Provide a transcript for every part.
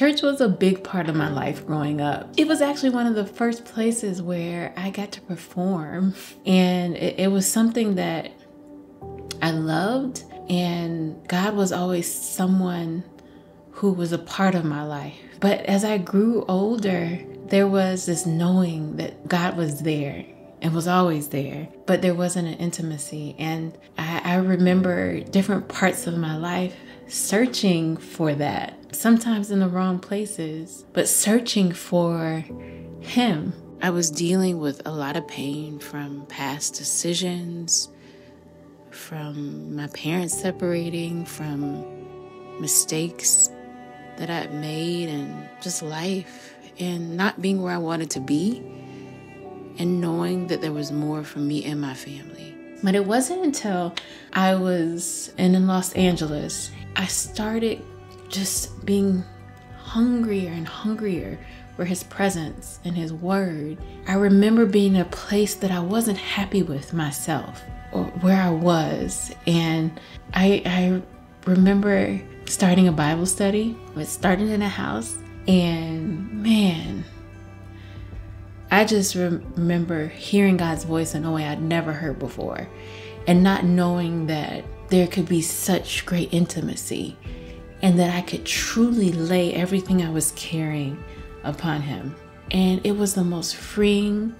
Church was a big part of my life growing up. It was actually one of the first places where I got to perform, and it, it was something that I loved, and God was always someone who was a part of my life. But as I grew older, there was this knowing that God was there and was always there, but there wasn't an intimacy. And I, I, remember different parts of my life searching for that, sometimes in the wrong places, but searching for Him. I was dealing with a lot of pain from past decisions, from my parents separating, from mistakes that I'd made, and just life, and not being where I wanted to be and knowing that there was more for me and my family. But it wasn't until I was in Los Angeles, I started just being hungrier and hungrier for his presence and his word. I remember being in a place that I wasn't happy with myself or where I was. And I, I remember starting a Bible study. I started in a house, and man, I just remember hearing God's voice in a way I'd never heard before and not knowing that there could be such great intimacy and that I could truly lay everything I was carrying upon Him. And it was the most freeing,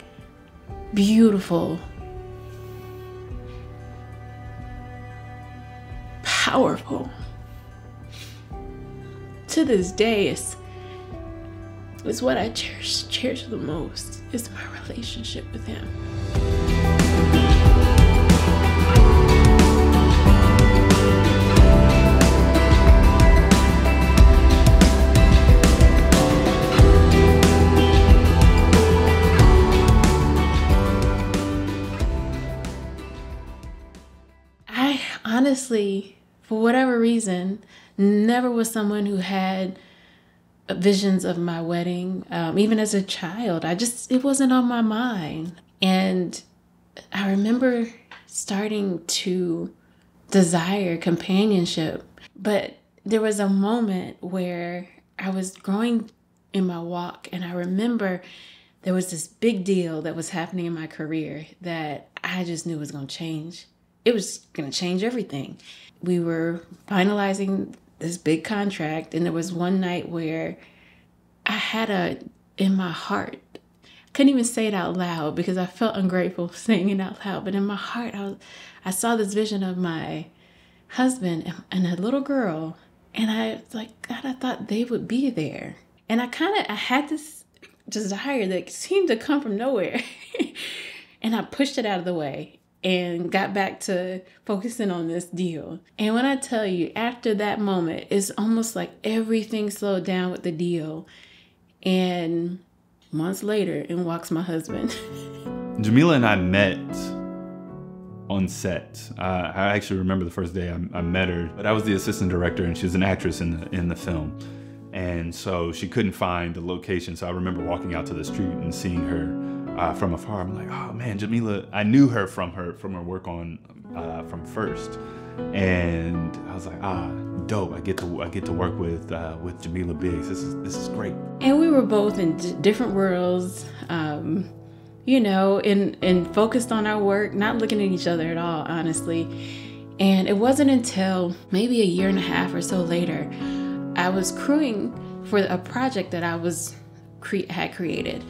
beautiful, powerful. To this day, it's, it's what I cherish, cherish the most is my relationship with Him. Honestly, for whatever reason, never was someone who had visions of my wedding. Um, even as a child, I just, it wasn't on my mind. And I remember starting to desire companionship. But there was a moment where I was growing in my walk, and I remember there was this big deal that was happening in my career that I just knew was going to change. It was going to change everything. We were finalizing this big contract and there was one night where I had a in my heart couldn't even say it out loud because I felt ungrateful saying it out loud. But in my heart, I was, I saw this vision of my husband and, and a little girl, and I was like, God, I thought they would be there. And I kind of I had this desire that seemed to come from nowhere, and I pushed it out of the way and got back to focusing on this deal. And when I tell you, after that moment, it's almost like everything slowed down with the deal. And months later, in walks my husband. Jahmela and I met on set. Uh, I actually remember the first day I, I, met her, but I was the assistant director and she was an actress in the, in the film. And so she couldn't find the location. So I remember walking out to the street and seeing her uh, from afar. I'm like, oh man, Jahmela. I knew her from her from her work on uh, from First, and I was like, ah, dope. I get to I get to work with uh, with Jahmela Biggs. This is this is great. And we were both in different worlds. Um, you know, and and focused on our work, not looking at each other at all, honestly. And it wasn't until maybe a year and a half or so later, I was crewing for a project that I was cre- had created,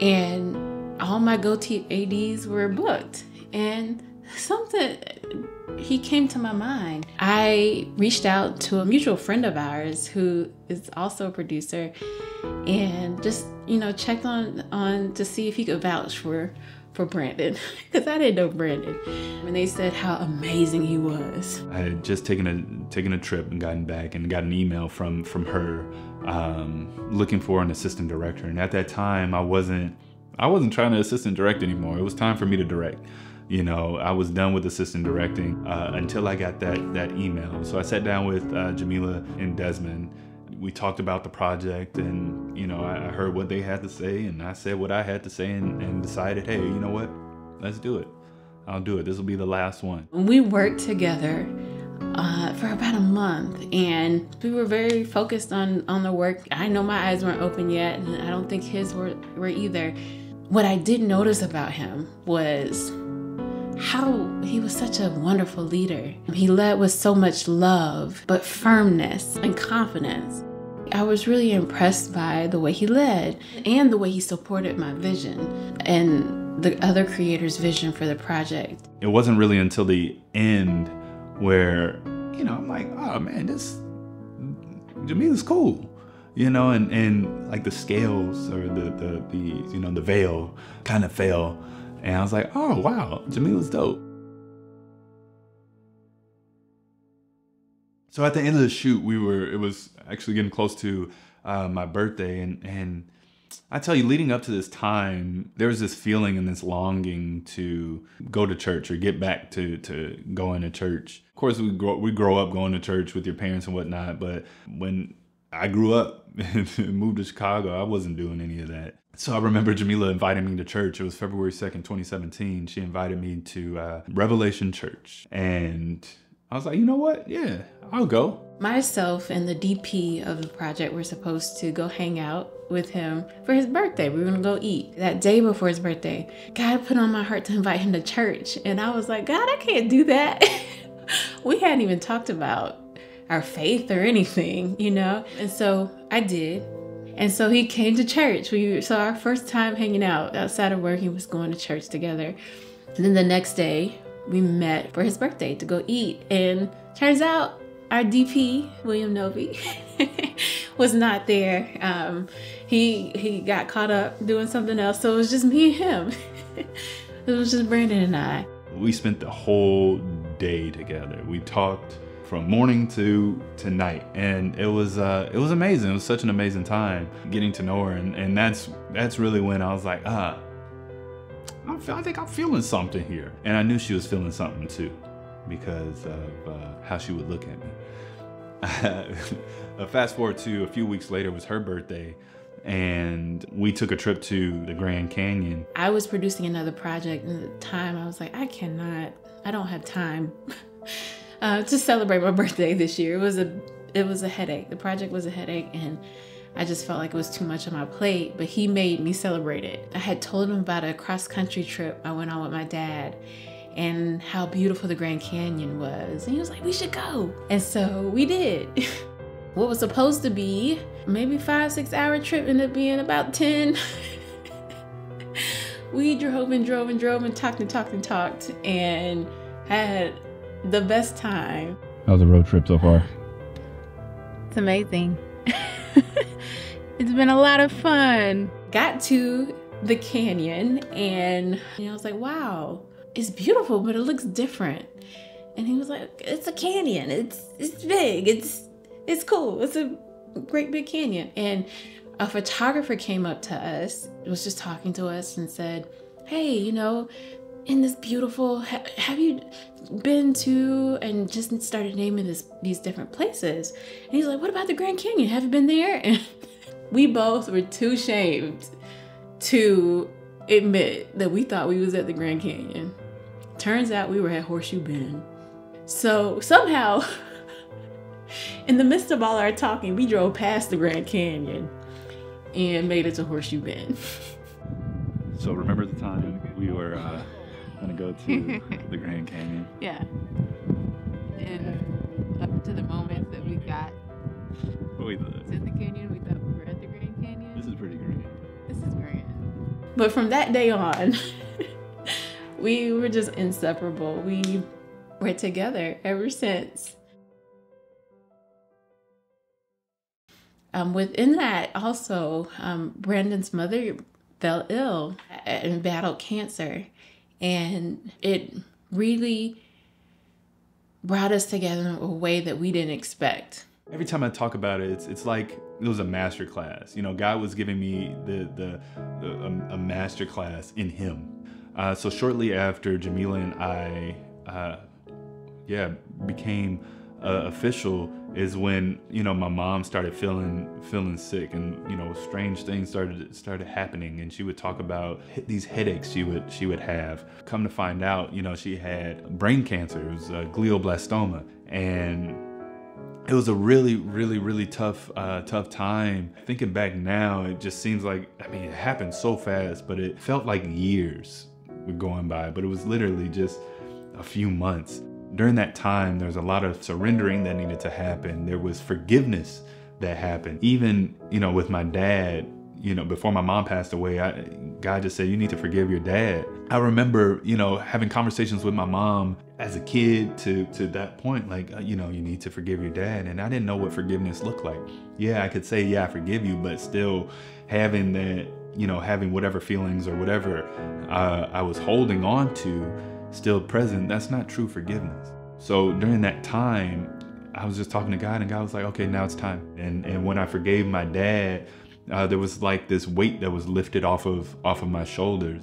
and all my go-to ADs were booked. And something he came to my mind. I reached out to a mutual friend of ours who is also a producer and just you know checked on on to see if he could vouch for for brandon. Because i didn't know brandon. And they said how amazing he was. I had just taken a taken a trip and gotten back and got an email from from her um, looking for an assistant director. And at that time i wasn't I wasn't trying to assist assistant direct anymore. It was time for me to direct. You know, I was done with assistant directing uh, until I got that that email. So I sat down with uh, Jahmela and Desmond. We talked about the project, and you know, I, heard what they had to say, and I said what I had to say, and, and decided, hey, you know what? Let's do it. I'll do it. This will be the last one. We worked together uh, for about a month and we were very focused on on the work. I know my eyes weren't open yet and I don't think his were, were either. What I did notice about him was how he was such a wonderful leader. He led with so much love, but firmness and confidence. I was really impressed by the way he led and the way he supported my vision and the other creators' vision for the project. It wasn't really until the end where, you know, I'm like, oh man, this Jahmela's cool. You know, and, and like the scales or the, the, the you know, the veil kind of fell and I was like, oh, wow, Jahmela's dope. So at the end of the shoot, we were, it was actually getting close to uh, my birthday. And, and I tell you, leading up to this time, there was this feeling and this longing to go to church or get back to, to going to church. Of course, we grow, we grow up going to church with your parents and whatnot. But when I grew up and moved to Chicago, I wasn't doing any of that. So I remember Jahmela inviting me to church. It was February 2nd, 2017. She invited me to uh, Revelation Church. And I was like, you know what? Yeah, I'll go. Myself and the DP of the project were supposed to go hang out with him for his birthday. We were gonna go eat that day before his birthday. God put on my heart to invite him to church. And I was like, God, I can't do that. we hadn't even talked about our faith or anything, you know? And so I did. And so he came to church. We so our first time hanging out outside of work, he was going to church together. And then the next day, we met for his birthday to go eat. And turns out our DP, William Novi, was not there. Um, he he got caught up doing something else. So it was just me and him. it was just Brandon and I. We spent the whole day together. We talked from morning to to night. And it was uh it was amazing. It was such an amazing time getting to know her. And and that's that's really when i was like ah I, feel, I think i'm feeling something here. And i knew she was feeling something too because of uh, how she would look at me. Fast forward to a few weeks later was her birthday. And we took a trip to the Grand Canyon. I was producing another project, and at the time I was like, I cannot, I don't have time uh, to celebrate my birthday this year. It was a it was a headache. The project was a headache, and I just felt like it was too much on my plate. But he made me celebrate it. I had told him about a cross country trip I went on with my dad. And how beautiful the Grand Canyon was. And he was like, we should go. And so we did. what was supposed to be maybe five, six hour trip ended up being about 10. we drove and drove and drove and talked and talked and talked and had the best time. How's the road trip so far? It's amazing. it's been a lot of fun. Got to the canyon and you know, I was like, wow, it's beautiful, but it looks different. And he was like, it's a canyon. It's it's big. It's it's cool. It's a great big canyon. And a photographer came up to us, was just talking to us and said, Hey, you know, in this beautiful ha- have you been to and just started naming this these different places? And he's like what about the grand canyon? Have you been there? And we both were too shamed to admit that we thought we was at the grand canyon. Turns out we were at horseshoe bend. So somehow in the midst of all our talking we drove past the grand canyon and made it to horseshoe bend. So remember the time we were uh gonna go to the Grand Canyon. Yeah. And up to the moment that we got we to the canyon, we thought we were at the Grand Canyon. This is pretty grand. This is grand. But from that day on, we were just inseparable. We were together ever since. Um, within that, also, um, Brandon's mother fell ill and battled cancer. And it really brought us together in a way that we didn't expect. Every time I talk about it, it's, it's like it was a master class. You know, God was giving me the, the, the a, a, master class in Him. Uh, so shortly after Jahmela and I, uh, yeah, became uh, official, is when you know my mom started feeling feeling sick and you know strange things started started happening. And she would talk about these headaches she would she would have. Come to find out you know she had brain cancer. It was glioblastoma. And it was a really, really, really tough, uh, tough time. Thinking back now, it just seems like, I mean, it happened so fast, but it felt like years were going by, but it was literally just a few months. During that time, there was a lot of surrendering that needed to happen. There was forgiveness that happened. Even, you know, with my dad, you know, before my mom passed away, I, God just said, you need to forgive your dad. I remember, you know, having conversations with my mom as a kid to, to that point, like, you know, you need to forgive your dad. And I didn't know what forgiveness looked like. Yeah, I could say, yeah, I forgive you, but still having that, you know, having whatever feelings or whatever uh, I was holding on to still present, that's not true forgiveness. So during that time, I was just talking to God and God was like, okay, now it's time. And, and when I forgave my dad, uh, there was like this weight that was lifted off of off of my shoulders.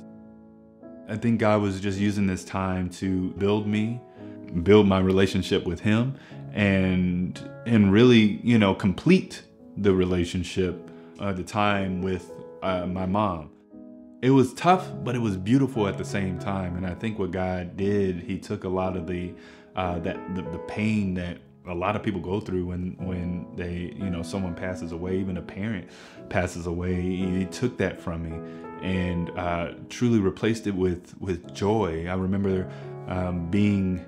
I think God was just using this time to build me, build my relationship with Him, and and really, you know, complete the relationship at the time with uh, my mom. It was tough, but it was beautiful at the same time. And I think what God did, He took a lot of the uh, that the, the pain that a lot of people go through when when they you know someone passes away even a parent passes away he took that from me and uh, truly replaced it with with joy i remember um, being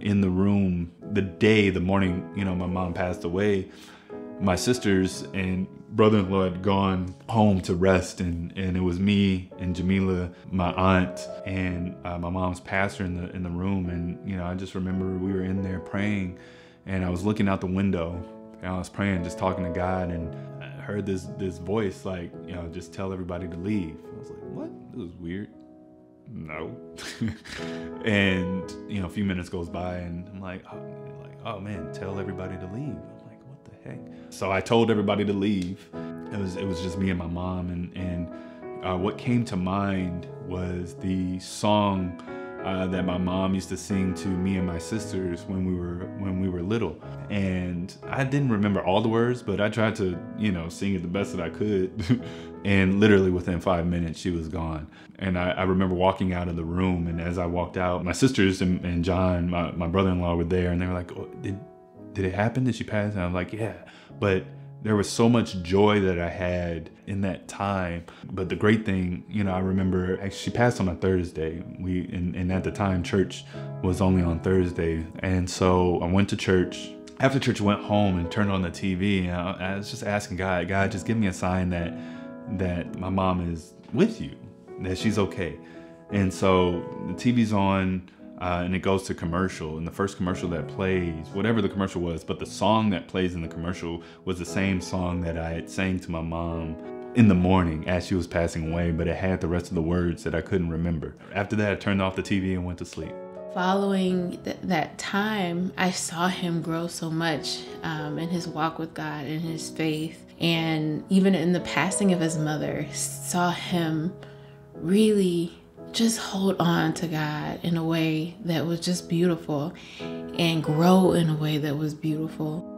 in the room the day the morning you know my mom passed away my sisters and brother-in-law had gone home to rest and, and it was me and Jahmela, my aunt, and uh, my mom's pastor in the in the room. And you know, I just remember we were in there praying and I was looking out the window and I was praying, just talking to God, and I heard this this voice like, you know, just tell everybody to leave. I was like, what? This is weird. No. and you know, a few minutes goes by, and I'm like, oh, like, oh man, tell everybody to leave. So I told everybody to leave. It was it was just me and my mom, and and uh, what came to mind was the song uh, that my mom used to sing to me and my sisters when we were when we were little. And I didn't remember all the words, but I tried to, you know, sing it the best that I could. and literally within five minutes, she was gone. And I, I, remember walking out of the room, and as I walked out, my sisters and, and John, my, my brother-in-law, were there, and they were like, oh, "Did did it happen? Did she pass?" And I'm like, "Yeah," but there was so much joy that I had in that time. But the great thing, you know, I remember she passed on a Thursday. We and, and at the time church was only on Thursday, and so I went to church. After church, went home and turned on the TV. And I, I was just asking God, God, just give me a sign that that my mom is with you, that she's okay. And so the TV's on uh, and it goes to commercial. And the first commercial that plays, whatever the commercial was, but the song that plays in the commercial was the same song that I had sang to my mom in the morning as she was passing away, but it had the rest of the words that I couldn't remember. After that, I turned off the TV and went to sleep. Following th- that time, I saw him grow so much um, in his walk with God, in his faith, and even in the passing of his mother, saw him really just hold on to God in a way that was just beautiful and grow in a way that was beautiful.